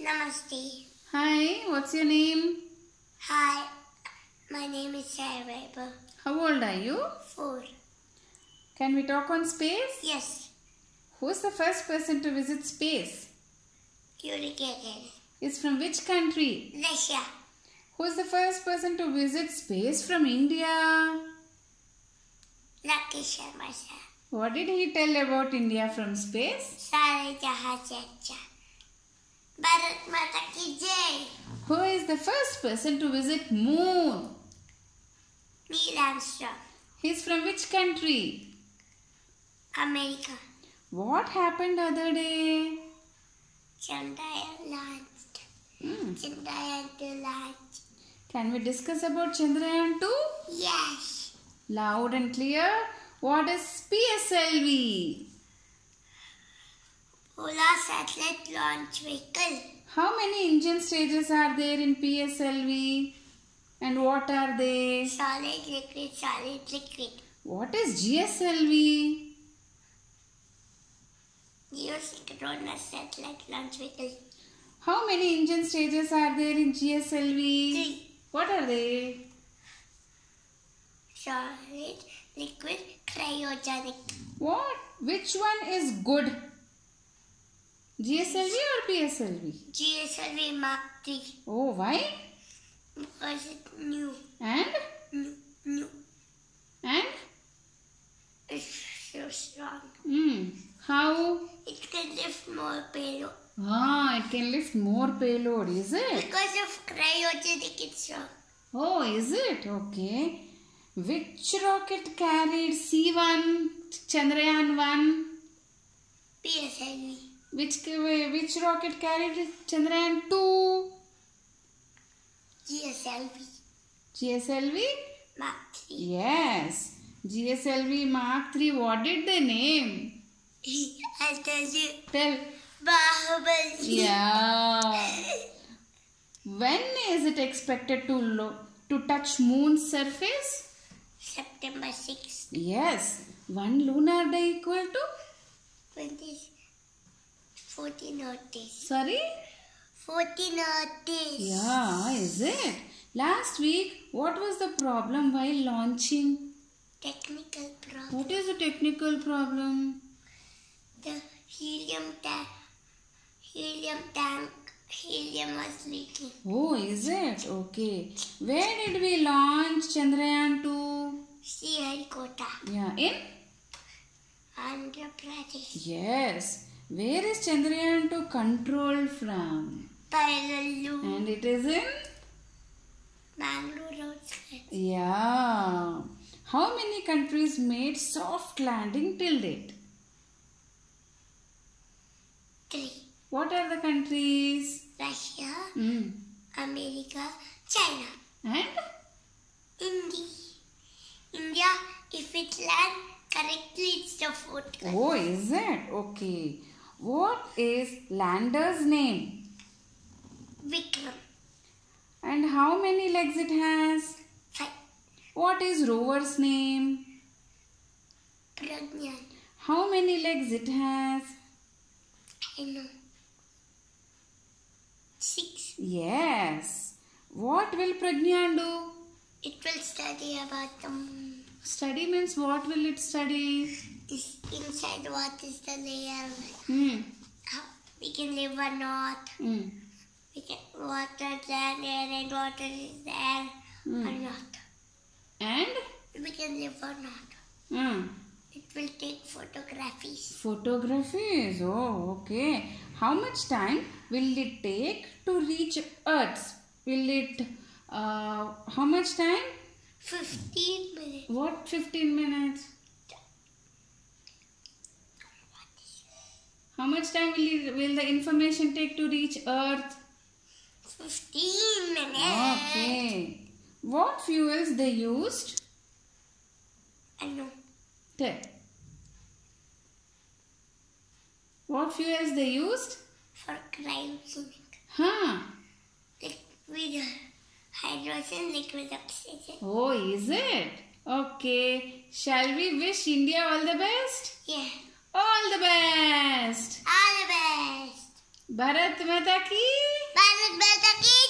Namaste. Hi, what's your name? Hi, my name is Sarah Weber. How old are you? Four. Can we talk on space? Yes. Who's the first person to visit space? Yuri Gagarin. Is from which country? Russia. Who's the first person to visit space from India? Rakesh Sharma. What did he tell about India from space? Sare Jahan Bharat Mata Ki Jai. Who is the first person to visit moon? Neil Armstrong. He's from which country? America. What happened other day? Chandrayaan launched. Hmm. Chandrayaan 2 launched. Can we discuss about Chandrayaan 2? Yes. Loud and clear. What is PSLV? Polar satellite launch vehicle How many engine stages are there in PSLV? And what are they? solid liquid solid liquid What is GSLV? geosynchronous satellite launch vehicle How many engine stages are there in GSLV? three What are they? solid liquid cryogenic What? Which one is good? GSLV or PSLV? GSLV Mark 3 Oh, why? because it's new And? new new And? it's so strong Hmm. How? it can lift more payload Ah, it can lift more payload, is it? because of cryogenic it's strong Oh, is it? Okay. Which rocket carried C1, Chandrayaan 1? PSLV Which, which rocket carried Chandrayaan 2? GSLV GSLV? Mark 3 Yes. GSLV Mark 3. What did they name? I'll tell you Tell. Bahubali Yeah. When is it expected to lo- to touch moon's surface? September 6th Yes. One lunar day equal to? 20 14 odd days Sorry? 14 odd days Yeah, is it? Last week, what was the problem while launching? technical problem What is the technical problem? the helium tank helium tank helium was leaking Oh, is it? Okay. Where did we launch Chandrayaan 2? Sriharikota Yeah, in? Andhra Pradesh Yes. Where is Chandrayaan 2 controlled from? Byalalu And it is in? Bangalore outskirts Yeah. How many countries made soft landing till date? three What are the countries? Russia Mm. America China And? India India if it land correctly it's the fourth country. Oh, is it? Okay. What is lander's name? Vikram And how many legs it has? five What is rover's name? Pragyan How many legs it has? I know six Yes. What will Pragyan do? it will study about the moon Study means what will it study? is inside what is the layer Hmm. how we can live or not Hmm. we can water there air and water is there or Hmm. not And? we can live or not Hmm. it will take photographies Photographies. Oh, okay. How much time will it take to reach Earth? Will it, uh, how much time? 15 minutes What 15 minutes? How much time will, it, will the information take to reach Earth? 15 minutes Okay. What fuels they used? I know Tell. What fuels they used? for cryogenic Huh. liquid oxygen, liquid oxygen. Oh, is it? Okay. Shall we wish India all the best? Yeah. All the best. All the best. Bharat Mata ki? Bharat Mata ki.